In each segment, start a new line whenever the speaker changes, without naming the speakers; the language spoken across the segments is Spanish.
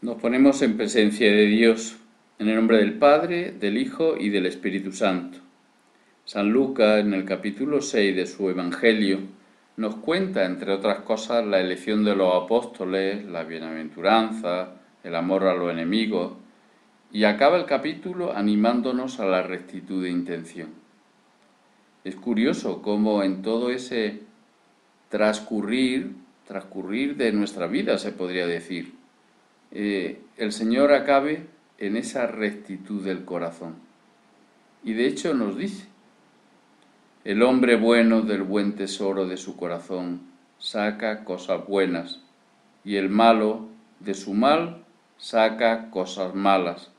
Nos ponemos en presencia de Dios, en el nombre del Padre, del Hijo y del Espíritu Santo. San Lucas, en el capítulo 6 de su Evangelio, nos cuenta, entre otras cosas, la elección de los apóstoles, la bienaventuranza, el amor a los enemigos, y acaba el capítulo animándonos a la rectitud de intención. Es curioso cómo en todo ese transcurrir, transcurrir de nuestra vida, se podría decir, eh, el Señor acabe en esa rectitud del corazón. Y de hecho nos dice, el hombre bueno del buen tesoro de su corazón saca cosas buenas, y el malo de su mal saca cosas malas,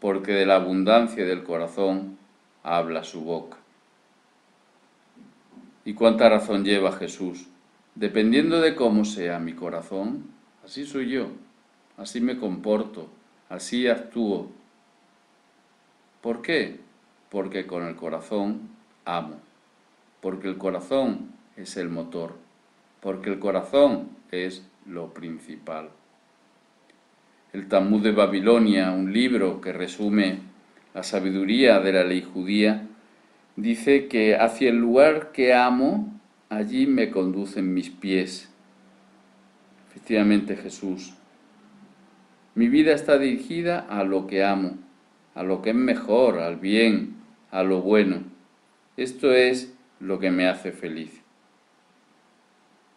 porque de la abundancia del corazón habla su boca. ¿Y cuánta razón lleva Jesús? Dependiendo de cómo sea mi corazón, así soy yo, así me comporto, así actúo. ¿Por qué? Porque con el corazón amo, porque el corazón es el motor, porque el corazón es lo principal. El Talmud de Babilonia, un libro que resume la sabiduría de la ley judía, dice que hacia el lugar que amo, allí me conducen mis pies. Efectivamente Jesús. Mi vida está dirigida a lo que amo, a lo que es mejor, al bien, a lo bueno. Esto es lo que me hace feliz.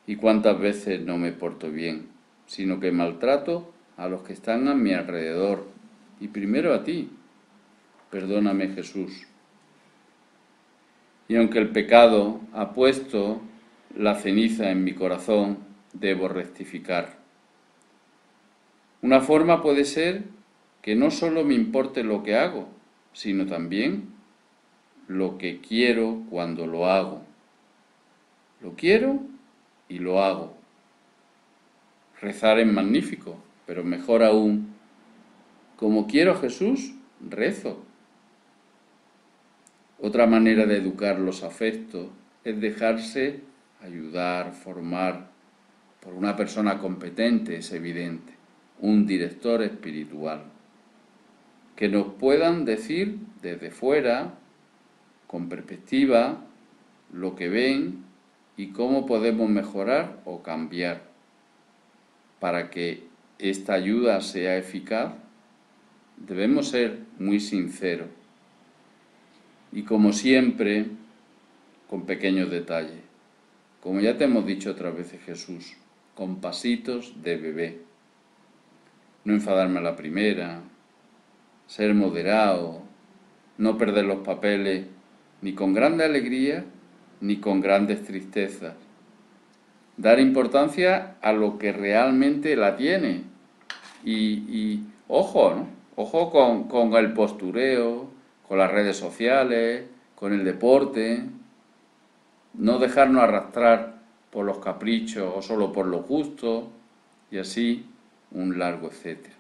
¿Y cuántas veces no me porto bien, sino que maltrato a los que están a mi alrededor y primero a ti? Perdóname Jesús. Y aunque el pecado ha puesto la ceniza en mi corazón, debo rectificar. Una forma puede ser que no solo me importe lo que hago, sino también lo que quiero cuando lo hago. Lo quiero y lo hago. Rezar es magnífico, pero mejor aún, como quiero a Jesús, rezo. Otra manera de educar los afectos es dejarse ayudar, formar por una persona competente, es evidente, un director espiritual, que nos puedan decir desde fuera, con perspectiva, lo que ven y cómo podemos mejorar o cambiar para que esta ayuda sea eficaz. Debemos ser muy sinceros y como siempre, con pequeños detalles. Como ya te hemos dicho otras veces Jesús, con pasitos de bebé. No enfadarme a la primera, ser moderado, no perder los papeles ni con grande alegría ni con grandes tristezas. Dar importancia a lo que realmente la tiene. Y, ojo, ¿no? Ojo con, con el postureo, con las redes sociales, con el deporte, no dejarnos arrastrar por los caprichos o solo por lo justo, y así un largo etcétera.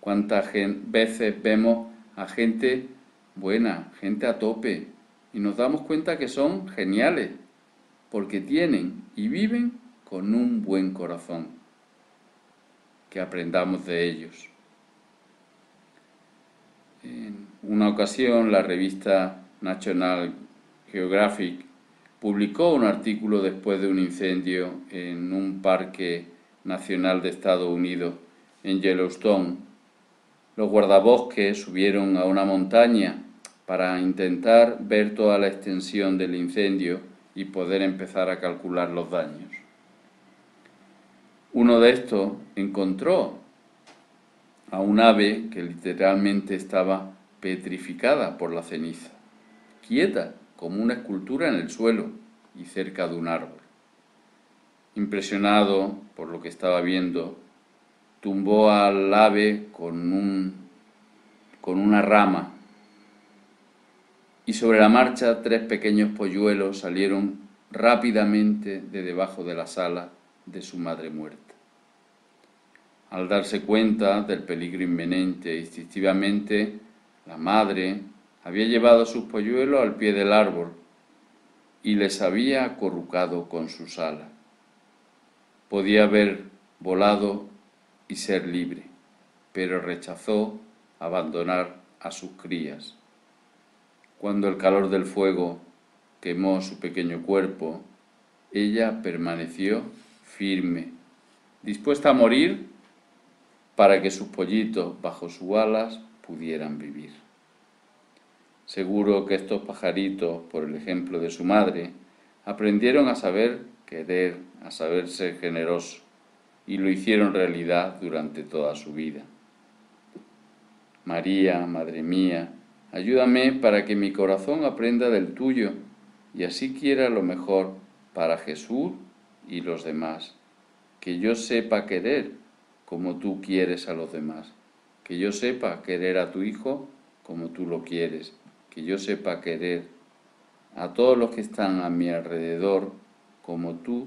¿Cuántas veces vemos a gente buena, gente a tope, y nos damos cuenta que son geniales, porque tienen y viven con un buen corazón? Que aprendamos de ellos. En una ocasión, la revista National Geographic publicó un artículo después de un incendio en un parque nacional de Estados Unidos, en Yellowstone. Los guardabosques subieron a una montaña para intentar ver toda la extensión del incendio y poder empezar a calcular los daños. Uno de estos encontró a un ave que literalmente estaba petrificada por la ceniza, quieta como una escultura en el suelo y cerca de un árbol. Impresionado por lo que estaba viendo, tumbó al ave con, un, con una rama y sobre la marcha tres pequeños polluelos salieron rápidamente de debajo de la sala de su madre muerta. Al darse cuenta del peligro inminente, instintivamente la madre había llevado a sus polluelos al pie del árbol y les había acurrucado con sus alas. Podía haber volado y ser libre, pero rechazó abandonar a sus crías. Cuando el calor del fuego quemó su pequeño cuerpo, ella permaneció firme, dispuesta a morir para que sus pollitos bajo sus alas pudieran vivir. Seguro que estos pajaritos, por el ejemplo de su madre, aprendieron a saber querer, a saber ser generoso, y lo hicieron realidad durante toda su vida. María, Madre mía, ayúdame para que mi corazón aprenda del tuyo y así quiera lo mejor para Jesús y los demás. Que yo sepa querer como tú quieres a los demás. Que yo sepa querer a tu Hijo como tú lo quieres que yo sepa querer a todos los que están a mi alrededor como tú